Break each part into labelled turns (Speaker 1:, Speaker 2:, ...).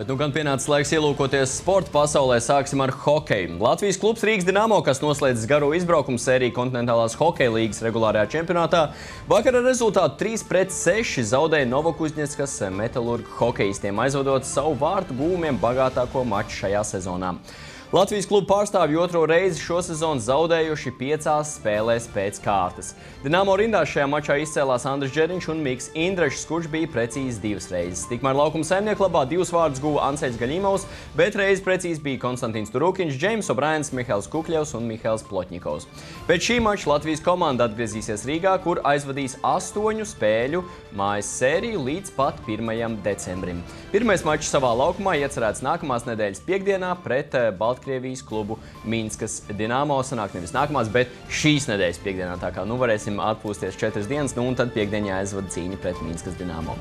Speaker 1: Bet nu gan pienācis laiks ielūkoties sporta pasaulē. Sāksim ar hokeju. Latvijas klubs Rīgas Dienāmo, kas noslēdzis garo izbraukumu sēriju kontinentālās hokeja līgas regulārajā čempionātā, vakar ar rezultātu 3-6 zaudēja Novokuzņeckas metalurgu hokeistiem, aizvadot savu vārtu gūmiem bagātāko maču šajā sezonā. Latvijas klubu pārstāvji otro reizi šo sezonu zaudējuši piecās spēlēs pēc kārtas. Dinamo rindās šajā mačā izcēlās Andris Džeriņš un Miks Indrašs, kurš bija precīzi divas reizes. Tikmēr laukuma saimnieku labā divus vārdus guva Ansēļs Gaļīmovs, bet reizi precīzi bija Konstantins Turukiņš, Džeims Obrājens, Mihails Kukļevs un Mihails Plotņikovs. Pēc šī mača Latvijas komanda atgriezīsies Rīgā, kur aizvadīs astoņu spēļu mājas sēriju līdz pat 1. decembrim. Pirmais mačs savā laukumā iecerēts nākamās nedēļas piekdienā pret Baltkrieviju Baltkrievijas klubu Minskas Dinamo. Sanāk nevis nākamās, bet šīs nedēļas piekdienā. Tā kā nu varēsim atpūsties četras dienas, nu un tad piekdienā aizvada cīņa pret Minskas Dinamo.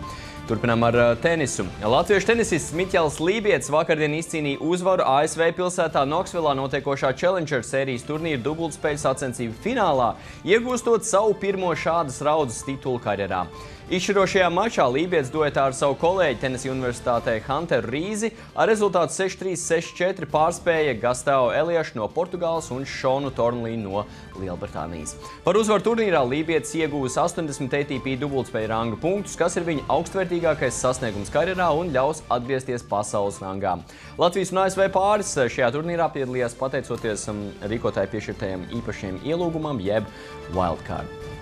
Speaker 1: Turpinām ar tenisu. Latviešu tenisists Miķels Lībijets vakardien izcīnīja uzvaru ASV pilsētā Knoxvillā notiekošā Challenger sērijas turnīra dubultspēļu sacensību finālā, iegūstot savu pirmo šādas raudzes titulu karjerā. Izšķirošajā mačā Lībijets duetā ar savu kolēģi Tennessee Universitātē Hunteru Rīzi ar rezultātu 6-3-6-4 pārspēja Gastao Eliešu no Portugāles un Šonu Tornlī no Lielbritānijas. Par uzvaru turnīrā Lībijets iegūs 80 ATP dubultspēju ranga punktus, kas ir viņa augstvērtīgākais sasniegums karjerā un ļaus atgriezties pasaules rangā. Latvijas un ASV pāris šajā turnīrā piedalījās pateicoties um, rīkotāju piešķirtajiem īpašiem ielūgumam jeb wildcard.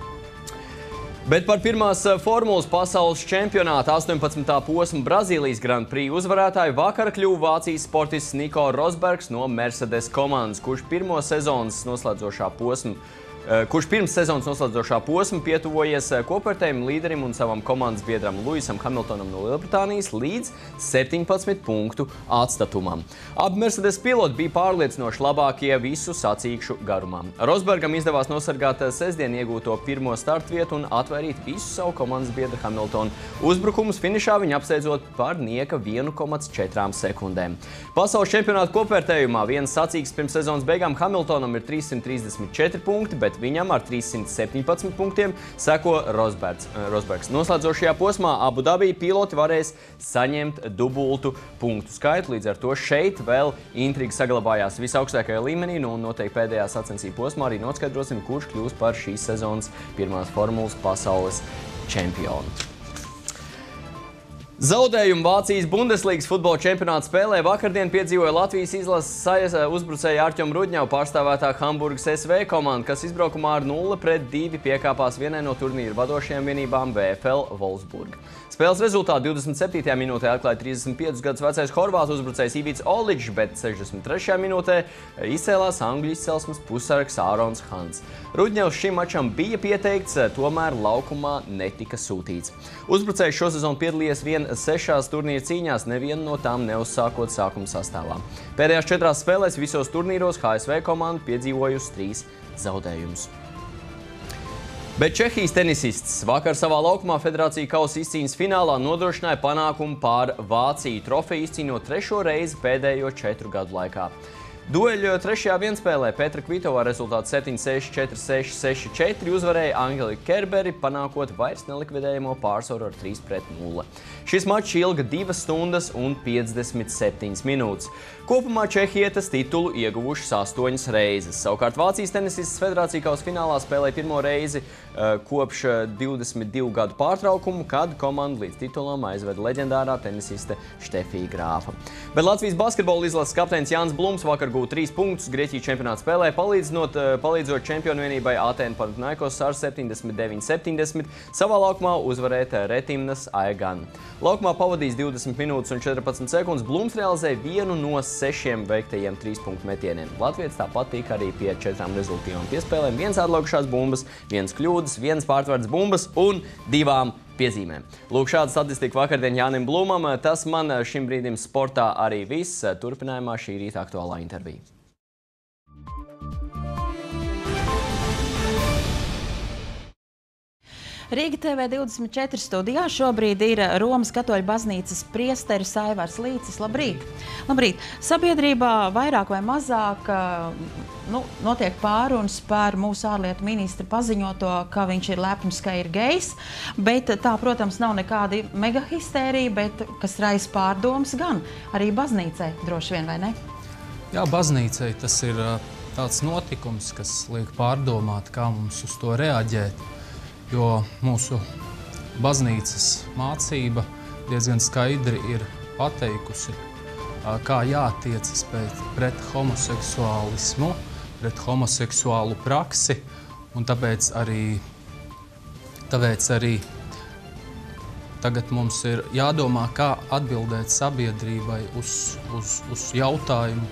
Speaker 1: Bet par pirmās eh, formulas pasaules čempionāta 18. posma Brazīlijas Grand Prix uzvarētāju vakar kļuva Vācijas sportists Niko Rosbergs no Mercedes komandas, kurš pirmo sezonas noslēdzošā posma kurš pirms sezonas noslēdzošā posma pietuvojies eh, kopvērtējuma līderim un savam komandas biedram Luisam Hamiltonam no Lielbritānijas līdz 17 punktu atstatumam. Abi Mercedes piloti bija pārliecinoši labākie visu sacīkšu garumā. Rosbergam izdevās nosargāt eh, sestdien iegūto pirmo startvietu un atvairīt visu savu komandas biedru Hamiltonu. Uzbrukumus finišā viņa apsteidzot par nieka 1,4 sekundēm. Pasaules čempionāta kopvērtējumā viens sacīks pirms sezonas beigām Hamiltonam ir 334 punkti, bet viņam ar 317 punktiem seko Rosbergs. Eh, Rosbergs. Noslēdzošajā posmā Abu Dabī piloti varēs saņemt dubultu punktu skaitu. Līdz ar to šeit vēl intriga saglabājās visaugstākajā līmenī. Nu, un noteikti pēdējā sacensību posmā arī noskaidrosim, kurš kļūs par šīs sezonas pirmās formulas pasaules čempionu. Zaudējumu Vācijas Bundeslīgas futbola čempionāta spēlē vakardien piedzīvoja Latvijas izlases uzbrucēja Arķom Rudņau pārstāvētā Hamburgas SV komanda, kas izbraukumā ar 0 pret 2 piekāpās vienai no turnīra vadošajām vienībām VFL Wolfsburg. Spēles rezultātu 27. minūtē atklāja 35 gadus vecais horvātu uzbrucējs Ivits Oličs, bet 63. minūtē izcēlās angļu izcelsmes pusargs Ārons Hans. Rudņevs šim mačam bija pieteikts, tomēr laukumā netika sūtīts. Uzbrucējs šo sezonu piedalījies vien sešās turnīra cīņās, nevienu no tām neuzsākot sākuma sastāvā. Pēdējās četrās spēlēs visos turnīros HSV komanda piedzīvojusi trīs zaudējumus. Bet Čehijas tenisists vakar savā laukumā Federācija kausa izcīņas finālā nodrošināja panākumu pār Vāciju trofeju izcīņot trešo reizi pēdējo četru gadu laikā. Dueļu trešajā vienspēlē Petra Kvitova rezultātu 7-6, 4-6, 6-4 uzvarēja Angelika Kerberi, panākot vairs nelikvidējamo pārsvaru ar 3-0. Šis mačs ilga 2 stundas un 57 minūtes. Kopumā Čehietas titulu ieguvušas 8 reizes. Savukārt Vācijas tenisistas federācija kaus finālā spēlēja pirmo reizi uh, kopš 22 gadu pārtraukumu, kad komandu līdz titulam aizveda leģendārā tenisiste Štefija Grāfa. Bet Latvijas basketbola izlases kapteinis Jānis Blums vakar gūta 3 punktus Grieķiju čempionāta spēlē, uh, palīdzot čempionu vienībai Atēnu Panathinaikos ar 79-70 savā laukumā uzvarēt Retimnas Aegan. Laukumā pavadījis 20 minūtes un 14 sekundes. Blums realizēja vienu no sešiem veiktajiem trīspunktu metieniem. Latvijas tāpat tika arī pie četrām rezultīvām piespēlēm. Viens atlaukušās bumbas, viens kļūdas, viens pārtverts bumbas un divām piezīmēm. Lūk, šāda statistika vakardien Jānim Blumam. Tas man šim brīdim sportā arī viss. Turpinājumā šī rīta aktuālā intervija.
Speaker 2: Rīga TV 24 studijā šobrīd ir Romas katoļu baznīcas priesteris Aivars Līcis. Labrīt! Labrīt! Sabiedrībā vairāk vai mazāk nu, notiek pārunas par mūsu ārlietu ministru paziņoto, ka viņš ir lepns, ka ir gejs. Bet tā, protams, nav nekāda megahistērija, bet kas raisa pārdomas gan arī baznīcai droši vien, vai ne?
Speaker 3: Jā, baznīcai tas ir tāds notikums, kas liek pārdomāt, kā mums uz to reaģēt jo mūsu baznīcas mācība diezgan skaidri ir pateikusi, kā jātiecas pret, pret homoseksuālismu, pret homoseksuālu praksi, un tāpēc arī, tāpēc arī tagad mums ir jādomā, kā atbildēt sabiedrībai uz, uz, uz jautājumu,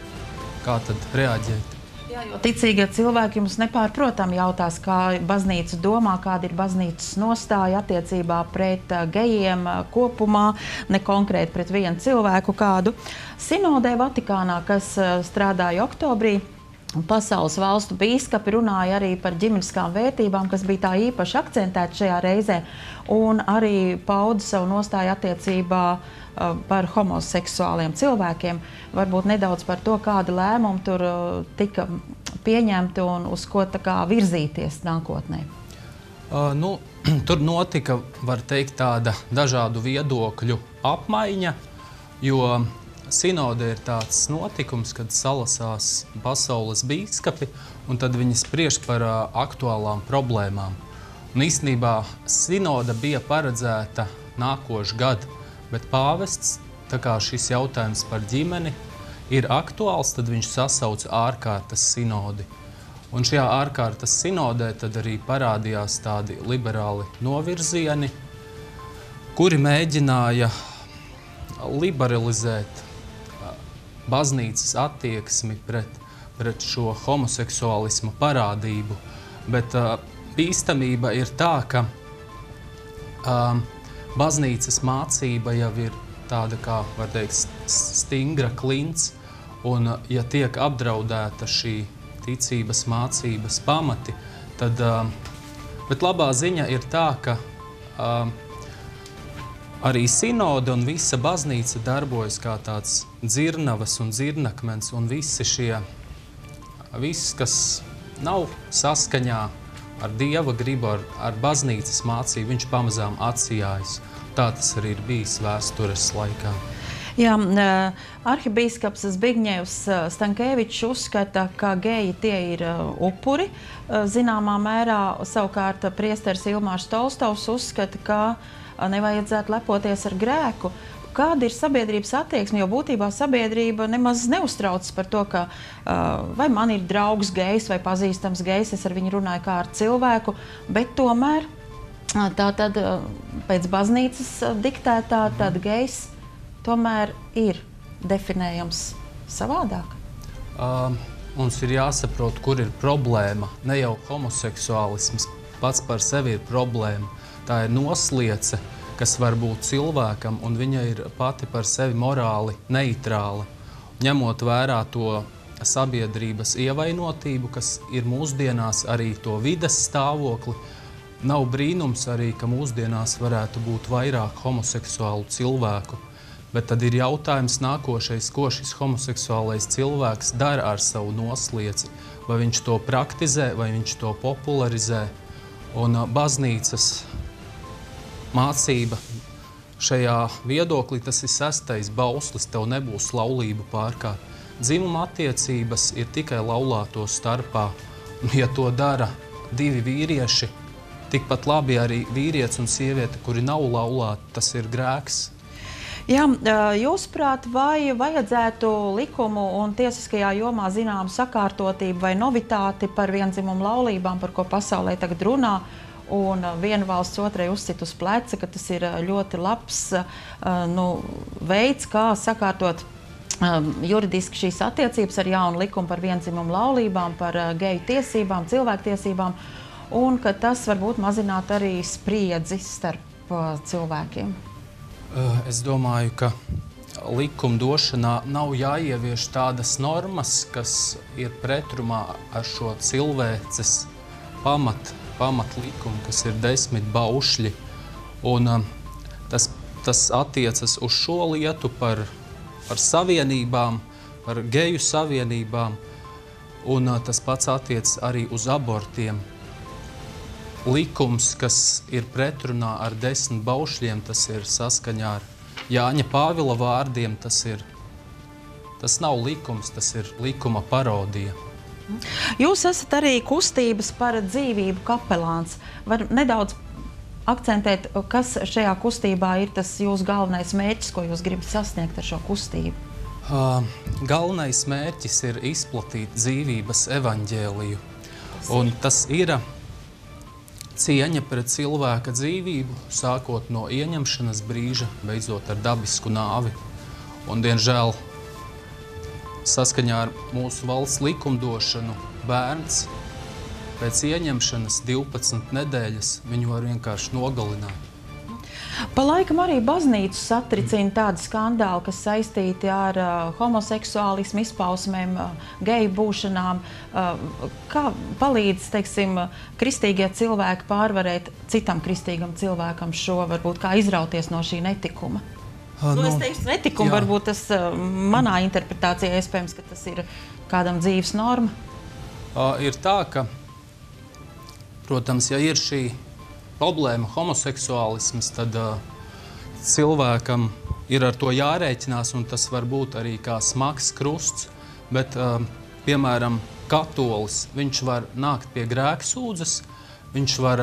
Speaker 3: kā tad reaģēt.
Speaker 2: Jā, jo ticīgie cilvēki jums nepārprotami jautās, kā baznīca domā, kāda ir baznīcas nostāja attiecībā pret uh, gejiem uh, kopumā, ne konkrēti pret vienu cilvēku kādu. Sinodē Vatikānā, kas uh, strādāja oktobrī, Pasaules valstu biskupi runāja arī par ģimeniskām vērtībām, kas bija tā īpaši akcentēta šajā reizē, un arī pauda savu nostāju attiecībā uh, par homoseksuāliem cilvēkiem. Varbūt nedaudz par to, kāda lēmuma tur uh, tika pieņemti un uz ko virzīties nākotnē.
Speaker 3: Uh, nu, tur notika, teikt, tāda dažādu viedokļu apmaiņa, jo Sinode ir tāds notikums, kad salasās pasaules biskupi un tad viņi spriež par uh, aktuālām problēmām. Un īstenībā sinode bija paredzēta nākošu gadu, bet pāvests, tā kā šis jautājums par ģimeni ir aktuāls, tad viņš sasauca ārkārtas sinodi. Un šajā ārkārtas sinodē tad arī parādījās tādi liberāli novirzieni, kuri mēģināja liberalizēt baznīcas attieksmi pret, pret šo homoseksuālismu parādību. Bet uh, bīstamība ir tā, ka um, baznīcas mācība jau ir tāda kā, var teikt, stingra klints, un uh, ja tiek apdraudēta šī ticības mācības pamati, tad, uh, bet labā ziņa ir tā, ka uh, Arī sinode un visa baznīca darbojas kā tāds dzirnavas un dzirnakmens, un visi šie, viss, kas nav saskaņā ar Dieva gribu, ar, ar baznīcas mācību, viņš pamazām atsijājas. Tā tas arī ir bijis vēstures laikā.
Speaker 2: Jā, arhibīskaps Zbigņevs Stankēvičs uzskata, ka geji tie ir upuri. Zināmā mērā savukārt priesteris Ilmārs Tolstovs uzskata, ka nevajadzētu lepoties ar grēku. Kāda ir sabiedrības attieksme? Jo būtībā sabiedrība nemaz neuztraucas par to, ka, uh, vai man ir draugs gejs vai pazīstams gejs, es ar viņu runāju kā ar cilvēku, bet tomēr tā tad pēc baznīcas diktētā tad gejs tomēr ir definējams savādāk.
Speaker 3: Um. Mums ir jāsaprot, kur ir problēma. Ne jau homoseksuālisms pats par sevi ir problēma tā ir nosliece, kas var būt cilvēkam, un viņa ir pati par sevi morāli neitrāla. Ņemot vērā to sabiedrības ievainotību, kas ir mūsdienās arī to vides stāvokli, nav brīnums arī, ka mūsdienās varētu būt vairāk homoseksuālu cilvēku. Bet tad ir jautājums nākošais, ko šis homoseksuālais cilvēks dara ar savu noslieci. Vai viņš to praktizē, vai viņš to popularizē. Un baznīcas mācība šajā viedoklī, tas ir sastais bauslis, tev nebūs laulību pārkāpt. Dzimuma attiecības ir tikai laulāto starpā. Ja to dara divi vīrieši, tikpat labi arī vīrietis un sieviete, kuri nav laulāti, tas ir grēks.
Speaker 2: Jā, jūsuprāt, vai vajadzētu likumu un tiesiskajā jomā zināmu sakārtotību vai novitāti par vienzimumu laulībām, par ko pasaulē tagad runā, un uh, viena valsts otrai uzsit uz pleca, ka tas ir uh, ļoti labs uh, nu, veids, kā sakārtot um, juridiski šīs attiecības ar jaunu likumu par vienzimumu laulībām, par geju tiesībām, cilvēktiesībām, un ka tas varbūt mazinātu arī spriedzi starp cilvēkiem.
Speaker 3: Es domāju, ka likumdošanā nav jāievieš tādas normas, kas ir pretrunā ar šo cilvēces pamatu pamatlikumu, kas ir desmit baušļi. Un, um, tas, tas attiecas uz šo lietu par, par savienībām, par geju savienībām, un uh, tas pats attiecas arī uz abortiem. Likums, kas ir pretrunā ar desmit baušļiem, tas ir saskaņā ar Jāņa Pāvila vārdiem. Tas, ir, tas nav likums, tas ir likuma parodija.
Speaker 2: Jūs esat arī kustības par dzīvību kapelāns. Var nedaudz akcentēt, kas šajā kustībā ir tas jūsu galvenais mērķis, ko jūs gribat sasniegt ar šo kustību?
Speaker 3: Uh, galvenais mērķis ir izplatīt dzīvības evaņģēliju. Un tas ir cieņa pret cilvēka dzīvību, sākot no ieņemšanas brīža, beidzot ar dabisku nāvi. Un, diemžēl, saskaņā ar mūsu valsts likumdošanu, bērns pēc ieņemšanas 12 nedēļas viņu var vienkārši nogalināt.
Speaker 2: Pa laikam arī baznīcu satricina tādi skandāli, kas saistīti ar uh, homoseksuālismu izpausmēm, uh, geju būšanām. Uh, kā palīdz, teiksim, kristīgie cilvēki pārvarēt citam kristīgam cilvēkam šo, varbūt kā izrauties no šī netikuma? Uh, nu, es teiktu, netikuma, jā. varbūt tas uh, manā interpretācijā iespējams, ka tas ir kādam dzīves norma.
Speaker 3: Uh, ir tā, ka, protams, ja ir šī problēma, homoseksuālisms, tad uh, cilvēkam ir ar to jārēķinās, un tas var būt arī kā smags krusts. Bet, uh, piemēram, katolis, viņš var nākt pie grēksūdzes, viņš var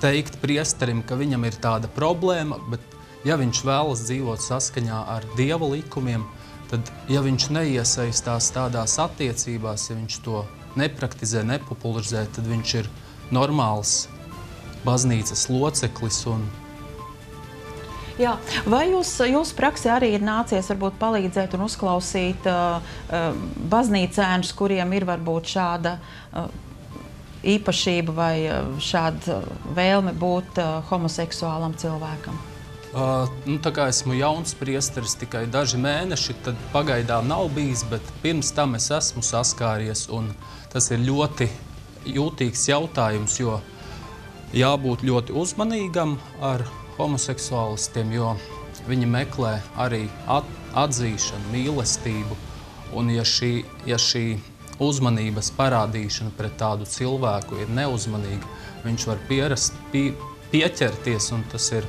Speaker 3: teikt priesterim, ka viņam ir tāda problēma, bet ja viņš vēlas dzīvot saskaņā ar dieva likumiem, tad, ja viņš neiesaistās tādās attiecībās, ja viņš to nepraktizē, nepopularizē, tad viņš ir normāls baznīcas loceklis. Un...
Speaker 2: Jā. Vai jūs, jūsu praksē arī ir nācies varbūt, palīdzēt un uzklausīt uh, uh, baznīcēnus, kuriem ir varbūt šāda uh, īpašība vai uh, šāda vēlme būt uh, homoseksuālam cilvēkam?
Speaker 3: Uh, nu, tā kā esmu jauns priesteris, tikai daži mēneši, tad pagaidām nav bijis, bet pirms tam es esmu saskāries, tas ir ļoti jūtīgs jautājums, jo jābūt ļoti uzmanīgam ar homoseksuālistiem, jo viņi meklē arī at, atzīšanu, mīlestību. Un ja šī, ja šī uzmanības parādīšana pret tādu cilvēku ir neuzmanīga, viņš var pierast, pie, pieķerties, un tas ir,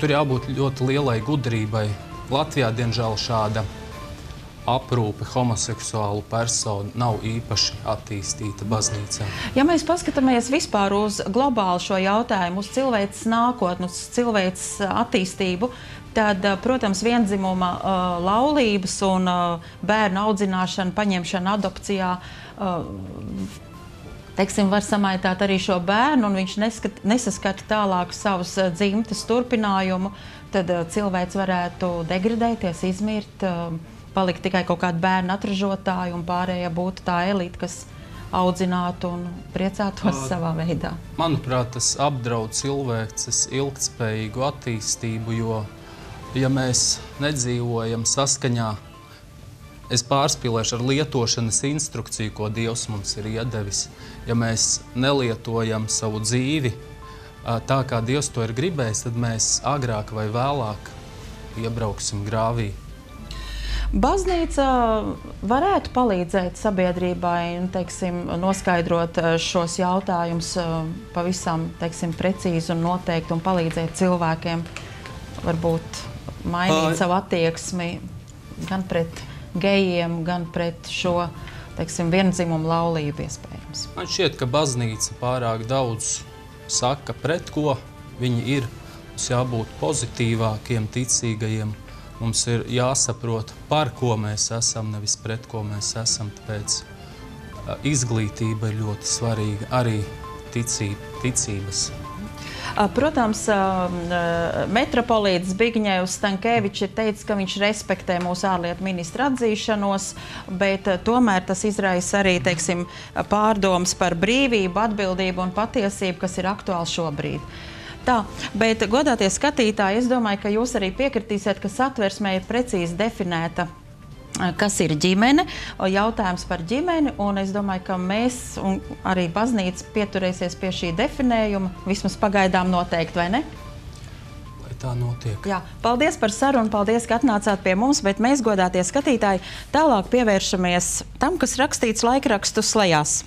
Speaker 3: tur jābūt ļoti lielai gudrībai. Latvijā, diemžēl, šāda aprūpe homoseksuālu personu nav īpaši attīstīta baznīcā.
Speaker 2: Ja mēs paskatāmies vispār uz globālu šo jautājumu, uz cilvēces nākotni, uz cilvēces attīstību, tad, protams, vienzimuma uh, laulības un uh, bērnu audzināšana, paņemšana adopcijā uh, teiksim, var samaitāt arī šo bērnu, un viņš neskat, nesaskata tālāk savus dzimtes turpinājumu, tad uh, cilvēks varētu degradēties, izmirt. Uh, palikt tikai kaut kādi bērnu atražotāji, un pārējie būtu tā elite, kas audzinātu un priecātos uh, savā veidā.
Speaker 3: Manuprāt, tas apdraud cilvēces ilgspējīgu attīstību, jo, ja mēs nedzīvojam saskaņā, es pārspīlēšu ar lietošanas instrukciju, ko Dievs mums ir iedevis. Ja mēs nelietojam savu dzīvi tā, kā Dievs to ir gribējis, tad mēs agrāk vai vēlāk iebrauksim grāvī.
Speaker 2: Baznīca varētu palīdzēt sabiedrībai teiksim, noskaidrot šos jautājumus pavisam teiksim, precīzi un noteikti un palīdzēt cilvēkiem varbūt mainīt savu attieksmi gan pret gejiem, gan pret šo teiksim, vienzimumu laulību iespējams.
Speaker 3: Man šķiet, ka baznīca pārāk daudz saka, pret ko viņi ir. Mums jābūt pozitīvākiem, ticīgajiem Mums ir jāsaprot, par ko mēs esam, nevis pret ko mēs esam. Tāpēc izglītība ir ļoti svarīga, arī ticība, ticības.
Speaker 2: Protams, metropolīts Zbigņevs Stankēvičs ir teicis, ka viņš respektē mūsu ārlietu ministra atzīšanos, bet tomēr tas izraisa arī teiksim, pārdomas par brīvību, atbildību un patiesību, kas ir aktuāli šobrīd. Tā, bet, godātie skatītāji, es domāju, ka jūs arī piekritīsiet, ka satversmē ir precīzi definēta kas ir ģimene, jautājums par ģimeni. Es domāju, ka mēs un arī baznīca pieturēsies pie šī definējuma, vismaz pagaidām noteikti, vai ne?
Speaker 3: Lai tā notiek.
Speaker 2: Jā, paldies par sarunu, paldies, ka atnācāt pie mums, bet mēs, godātie skatītāji, tālāk pievēršamies tam, kas rakstīts laikrakstu slēgās.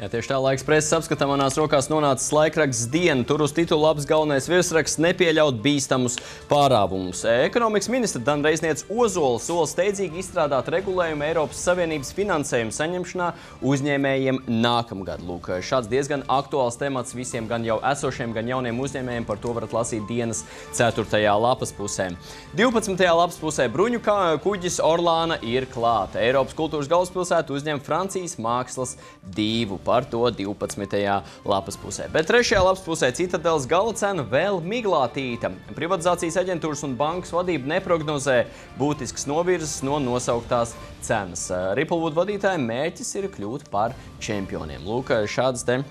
Speaker 1: Jā, tieši tā laiks preses apskatā manās rokās nonācis laikraksts diena. Tur uz titula labs galvenais virsraksts nepieļaut bīstamus pārāvumus. Ekonomikas ministra Dana Reizniec Ozola sola steidzīgi izstrādāt regulējumu Eiropas Savienības finansējumu saņemšanā uzņēmējiem nākamgad. Lūk, šāds diezgan aktuāls temats visiem gan jau esošiem, gan jauniem uzņēmējiem. Par to varat lasīt dienas 4. lapas pusē. 12. lapas pusē bruņu kuģis Orlāna ir klāta. Eiropas kultūras galvaspilsētu uzņem Francijas mākslas divu par to 12. lapas pusē. Bet 3. lapas pusē Citadeles gala cena vēl miglātīta. Privatizācijas aģentūras un bankas vadība neprognozē būtisks novirzes no nosauktās cenas. Ripplwood vadītājiem mērķis ir kļūt par čempioniem. Lūk, šādas te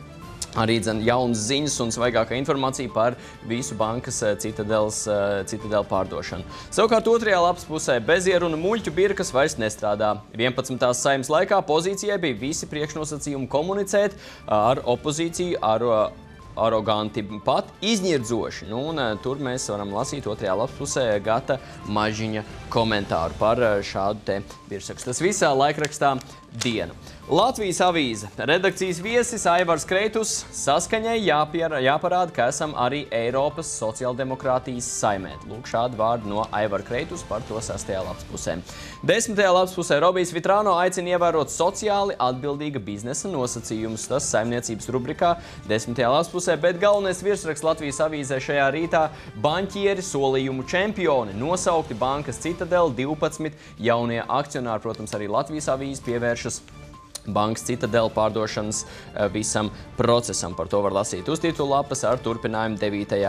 Speaker 1: arī dzen, jaunas ziņas un svaigākā informācija par visu bankas eh, citadels, eh, citadelu pārdošanu. Savukārt otrajā lapas pusē bezieruna muļķu birkas vairs nestrādā. 11. saimnes laikā pozīcijai bija visi priekšnosacījumi komunicēt ar opozīciju, ar aroganti, pat iznirdzoši. Nu, un, tur mēs varam lasīt otrajā lapusē gata mažiņa komentāru par šādu te virsrakstu. Tas visā laikrakstā diena. Latvijas avīze. Redakcijas viesis Aivars Kreitus saskaņai jāpier, jāparāda, ka esam arī Eiropas sociāldemokrātijas saimē. Lūk, šādi vārdi no Aivara Kreitus par to sastajā lapas pusē. Desmitajā lapas pusē Robijs Vitrāno aicina ievērot sociāli atbildīga biznesa nosacījumus. Tas saimniecības rubrikā desmitajā lapas pusē, bet galvenais virsraksts Latvijas avīzē šajā rītā – banķieri solījumu čempioni. Nosaukti bankas Citadel 12 jaunie akcionāri, protams, arī Latvijas avīze precious bankas citadela pārdošanas eh, visam procesam. Par to var lasīt uz titula lapas ar turpinājumu 9.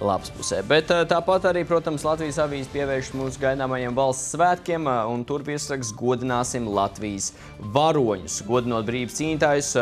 Speaker 1: lapas pusē. Bet eh, tāpat arī, protams, Latvijas avīze pievērš mūsu gaidāmajiem valsts svētkiem eh, un tur virsraksts godināsim Latvijas varoņus. Godinot brīvības cīnītājus,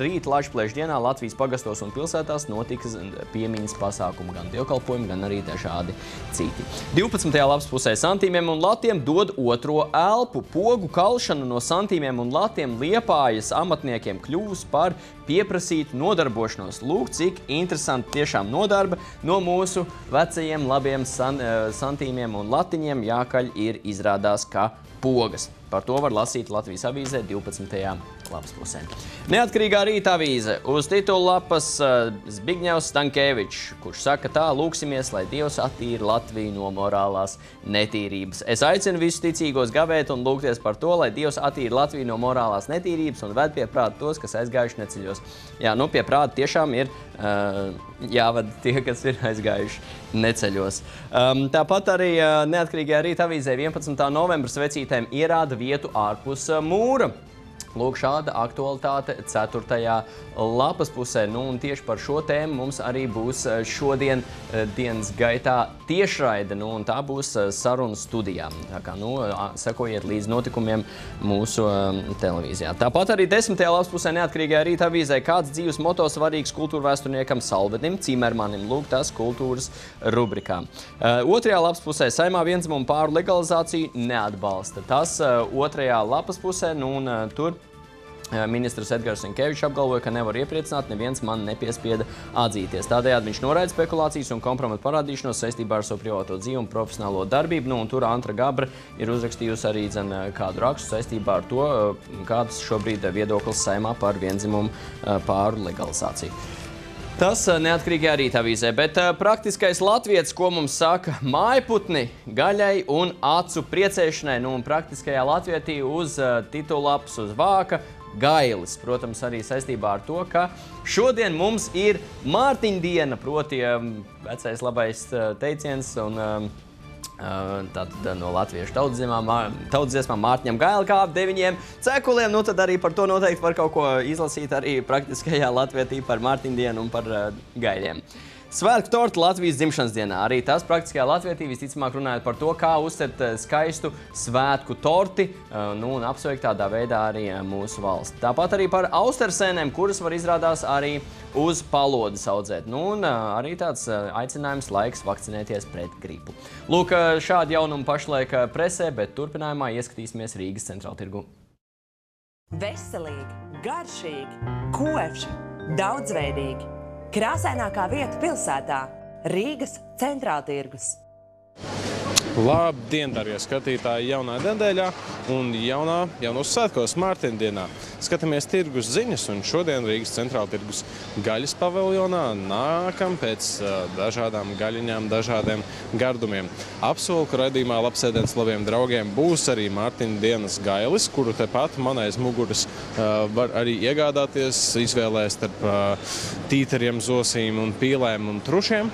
Speaker 1: rīt Lašplēšu dienā Latvijas pagastos un pilsētās notika piemiņas pasākumi, gan dievkalpojumi, gan arī dažādi citi. 12. lapas pusē santīmiem un latiem dod otro elpu. Pogu kalšana no santīmiem un latiem liepā liepājas amatniekiem kļūs par pieprasītu nodarbošanos. Lūk, cik interesanti tiešām nodarba no mūsu vecajiem labiem san, eh, santīmiem un latiņiem jākaļ ir izrādās kā pogas. Par to var lasīt Latvijas avīzē 12. Lapas pusē. Neatkarīgā rīta avīze uz titulu lapas uh, Zbigņevs Stankēvičs, kurš saka tā, lūksimies, lai Dievs attīra Latviju no morālās netīrības. Es aicinu visus ticīgos gavēt un lūgties par to, lai Dievs attīra Latviju no morālās netīrības un ved pie prāta tos, kas aizgājuši neceļos. Jā, nu pie prāta tiešām ir uh, jāvada tie, kas ir aizgājuši neceļos. Um, tāpat arī uh, neatkarīgajā rīta avīzē 11. novembra svecītēm ierāda vietu ārpus mūra. Lūk, šāda aktualitāte 4. lapas pusē. Nu, un tieši par šo tēmu mums arī būs eh, šodien eh, dienas gaitā tiešraide, nu, un tā būs eh, saruna studijā. Tā kā, nu, sekojiet līdz notikumiem mūsu televīzijā. Tāpat arī 10. lapas pusē neatkarīgajā rīta avīzē kāds dzīves moto svarīgs kultūra vēsturniekam Salvedim Cimermanim. Lūk, tas kultūras rubrikā. Otrajā lapas pusē saimā vienzimumu pāru legalizāciju neatbalsta. Tas otrajā lapas pusē, nu, un tur Ministrs Edgars Rinkevičs apgalvoja, ka nevar iepriecināt, neviens man nepiespieda atzīties. Tādējādi viņš noraida spekulācijas un kompromitu parādīšanos saistībā ar savu privāto dzīvi un profesionālo darbību. Nu, un tur Antra Gabra ir uzrakstījusi arī dzen, kādu rakstu saistībā ar to, kāds šobrīd viedoklis saimā par vienzimumu pāru legalizāciju. Tas neatkarīgajā rīta avīzē, bet uh, praktiskais latvietis, ko mums saka mājputni, gaļai un acu priecēšanai, nu un praktiskajā latvietī uz titulaps, uz vāka, Gailis. Protams, arī saistībā ar to, ka šodien mums ir Mārtiņa diena, proti vecais labais uh, teiciens un Tātad no latviešu tautsdziesmām Mārtiņam Gaila kā ap deviņiem cekuliem. Nu tad arī par to noteikti var kaut ko izlasīt arī praktiskajā latvietī par Mārtiņu dienu un par uh, gaļiem. Svētku torta Latvijas dzimšanas dienā. Arī tas praktiskajā latvietī visticamāk runājot par to, kā uzcelt eh, skaistu svētku torti eh, nu, un apsveikt tādā veidā arī eh, mūsu valsti. Tāpat arī par austersēnēm, kuras var izrādās arī uz palodas audzēt. Nu, un arī tāds aicinājums laiks vakcinēties pret gripu. Lūk, šādi jaunumi pašlaik presē, bet turpinājumā ieskatīsimies Rīgas centrāla tirgu.
Speaker 4: Veselīgi, garšīgi, koši, daudzveidīgi. Krāsainākā vieta pilsētā - Rīgas centrāltirgus.
Speaker 5: Labdien, darbie skatītāji, jaunā nedēļā un jaunā, jaunos svētkos Mārtiņa dienā. Skatāmies tirgus ziņas, un šodien Rīgas centrāla tirgus gaļas paviljonā nākam pēc uh, dažādām gaļiņām, dažādiem gardumiem. Apsolu, ka raidījumā labsēdienas labiem draugiem būs arī Mārtiņa dienas gailis, kuru tepat man aiz muguras uh, var arī iegādāties, izvēlēs starp uh, tīteriem, zosīm un pīlēm un trušiem.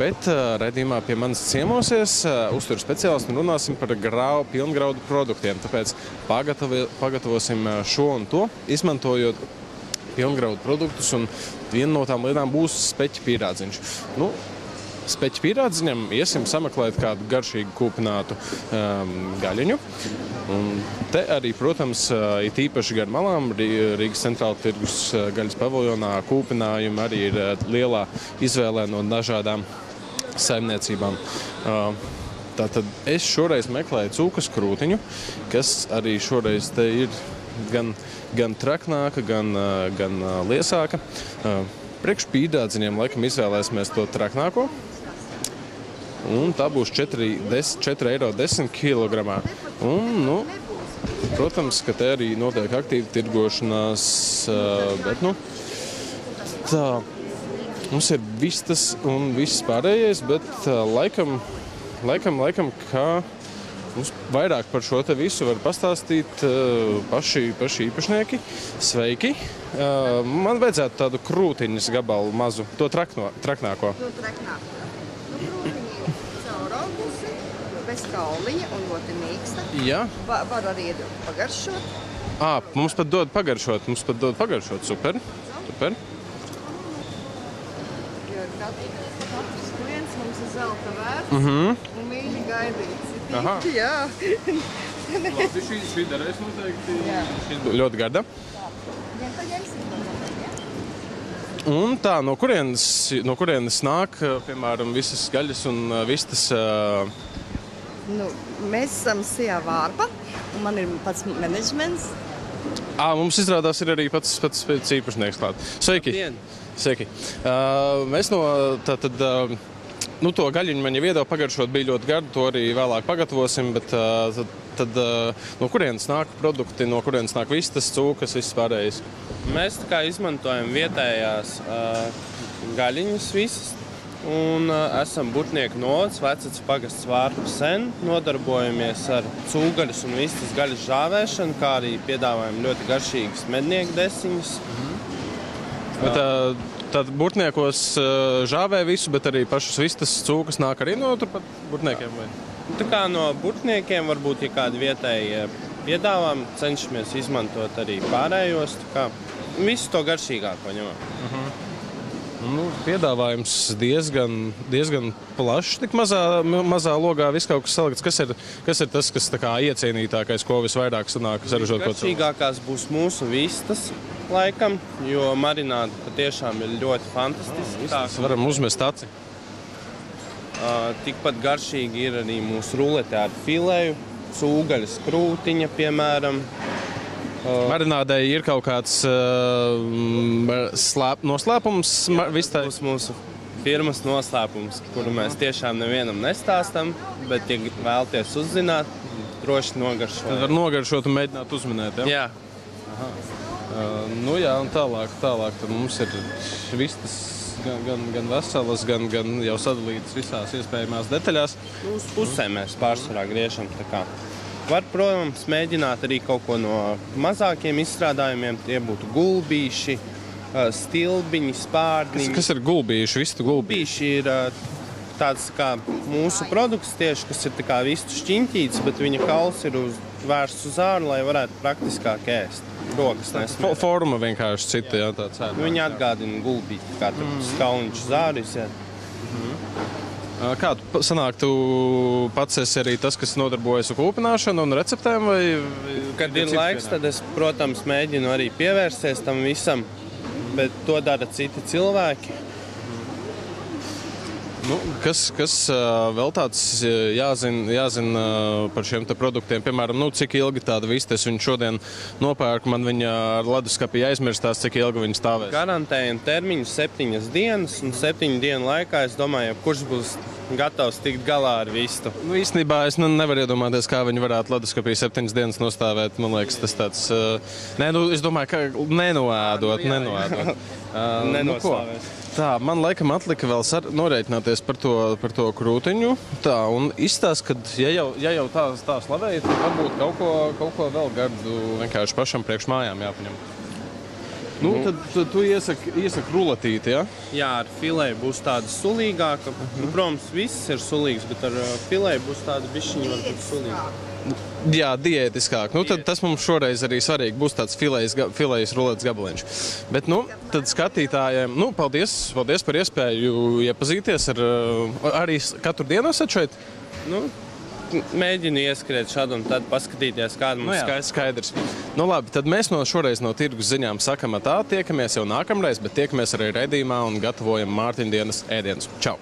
Speaker 5: Bet redzījumā pie manis ciemosies uh, uzturu speciālisti un runāsim par grau, pilngraudu produktiem. Tāpēc pagatavo, pagatavosim šo un to, izmantojot pilngraudu produktus. Viena no tām lietām būs speķa pīrādziņš. Nu, Speķa pīrādziņam iesim sameklēt kādu garšīgu kūpinātu um, gaļiņu. Un te arī, protams, ir īpaši gar malām Rīgas centrāla tirgus gaļas paviljonā kūpinājumi arī ir lielā izvēlē no dažādām saimniecībām. Uh, Tātad es šoreiz meklēju cūkas krūtiņu, kas arī šoreiz ir gan, gan traknāka, gan, gan liesāka. Priekšpīdādziņiem laikam izvēlēsimies to traknāko. Un tā būs 4,10 eiro kg. Un, nu, protams, ka te arī notiek aktīva tirgošanās, bet nu, tā, mums ir vistas un viss pārējais, bet laikam laikam, laikam ka mums vairāk par šo visu var pastāstīt uh, paši, paši īpašnieki. Sveiki! Uh, man vajadzētu tādu krūtiņas gabalu mazu, to trakno, traknāko.
Speaker 6: To traknāko. Nu, cauraugusi, bez kauliņa un ļoti mīksta.
Speaker 5: Jā.
Speaker 6: Va, var arī pagaršot.
Speaker 5: À, mums pat dod pagaršot, mums pat dod pagaršot. Super! Super.
Speaker 6: Jo katrs klients mums ir zelta vērts.
Speaker 5: Mm -hmm
Speaker 6: gaidīts.
Speaker 5: Aha.
Speaker 6: Jā.
Speaker 5: Labi, šī, šī derēs noteikti. Jā. Šī ļoti garda. Un tā, no kurienes, no kurienes nāk, piemēram, visas gaļas un vistas?
Speaker 6: Nu, mēs esam Sijā Vārpa, un man ir pats menedžments.
Speaker 5: À, mums izrādās ir arī pats, pats, pats īpašnieks klāt. Sveiki! Sveiki! Uh, mēs no tātad. Uh, Nu, to gaļiņu man jau iedeva pagaršot, bija ļoti garda. To arī vēlāk pagatavosim. Bet, uh, tad, uh, no kurienes nāk produkti, no kurienes nāk vistas, cūkas, viss pārējais?
Speaker 7: Mēs izmantojam vietējās uh, gaļiņas visas. Un uh, esam Burtnieku novads, vecāks pagasts vārdu sen. Nodarbojamies ar cūgaļas un vistas gaļas žāvēšanu, kā arī piedāvājam ļoti garšīgas mednieku desiņas. Mm -hmm.
Speaker 5: Bet, uh, Tad burtniekos eh, žāvē visu, bet arī pašas vistas cūkas nāk arī no turpat burtniekiem? Vai?
Speaker 7: Tā kā no burtniekiem varbūt ir kādi vietēji piedāvājumi, cenšamies izmantot arī pārējos. Visu to garšīgāko ņemam. Uh
Speaker 5: mhm. -huh. Nu, piedāvājums diezgan, diezgan plašs, tik mazā, mazā logā viss kaut kas salikts. Kas ir, kas ir tas, kas iecienītākais, ko visvairāk sanāk saražot?
Speaker 7: Garšīgākās būs mūsu vistas, laikam, jo marināta patiešām ir ļoti fantastiska.
Speaker 5: Mēs varam uzmest aci.
Speaker 7: Uh, tikpat garšīgi ir arī mūsu rulete ar filēju, cūgaļas krūtiņa, piemēram.
Speaker 5: Uh, Marinādē ir kaut kāds uh, slēp, noslēpums
Speaker 7: visai. Tas mūsu firmas noslēpums, kuru mēs tiešām nevienam nestāstam, bet, ja vēlaties uzzināt, droši nogaršot.
Speaker 5: Tad var nogaršot un mēģināt uzminēt.
Speaker 7: Ja? Jā.
Speaker 5: Aha. Uh, nu jā, un tālāk, tālāk mums ir vistas gan, gan, gan veselas, gan, gan jau sadalītas visās iespējamās detaļās.
Speaker 7: Uz pusēm mēs pārsvarā griežam. Var, protams, mēģināt arī kaut ko no mazākiem izstrādājumiem. Tie būtu gulbīši, stilbiņi, spārni.
Speaker 5: Kas, kas ir gulbīši? Vistu
Speaker 7: gulbīši ir tāds kā mūsu produkts, tieši, kas ir vistu šķiņķīts, bet viņa kauls ir uz, vērsts uz āru, lai varētu praktiskāk ēst rokas nesmēja.
Speaker 5: Forma vienkārši cita, jā, tā cēlā.
Speaker 7: Nu, viņa atgādina gulbīti, kā tur mm. skauniņš zāris. Jā.
Speaker 5: Ā, Kā tu sanāk, tu pats esi arī tas, kas nodarbojas ar kūpināšanu un receptēm? Vai, vai
Speaker 7: Kad ir laiks, tad es, protams, mēģinu arī pievērsties tam visam, bet to dara citi cilvēki.
Speaker 5: Nu, kas kas vēl tāds jāzina, jāzina par šiem produktiem? Piemēram, nu, cik ilgi tāda vistas viņa šodien nopērk, man viņa ar leduskapī aizmirstās, cik ilgi viņa stāvēs.
Speaker 7: Garantējam termiņu septiņas dienas, un septiņu dienu laikā es domāju, kurš būs gatavs tikt galā ar vistu.
Speaker 5: Nu, īstenībā es nu, nevaru iedomāties, kā viņi varētu leduskapī septiņas dienas nostāvēt. Man liekas, tas tāds. Uh, nē, nu, es domāju, ka nenoēdot, nenoēdot. Uh,
Speaker 7: Nenostāvēs.
Speaker 5: Tā, man laikam atlika vēl norēķināties par to, par to krūtiņu. Tā, un izstāst, ka, ja jau, ja jau tā, tā slavēja, tad varbūt kaut ko, kaut ko vēl gardu vienkārši pašam priekš mājām jāpaņem. Nu, tad tu, tu iesaki, iesaki rulatīti, ja?
Speaker 7: Jā, ar filēju būs tāda sulīgāka. Nu, protams, viss ir sulīgs, bet ar uh, filēju būs tāda bišķiņa varbūt sulīga.
Speaker 5: Jā, diētiskāk. Nu, tad tas mums šoreiz arī svarīgi būs tāds filējas, filējas rulētas gabaliņš. Bet, nu, tad skatītājiem, nu, paldies, paldies par iespēju iepazīties ar, uh, arī katru dienu esat šeit.
Speaker 7: Nu, mēģinu ieskriet šādu un tad paskatīties, kāda
Speaker 5: Nu,
Speaker 7: mums
Speaker 5: jā,
Speaker 7: skaista.
Speaker 5: skaidrs. Nu, labi, tad mēs no šoreiz no tirgus ziņām sakam tā, tiekamies jau nākamreiz, bet tiekamies arī redzījumā un gatavojam Mārtiņdienas ēdienus. Čau!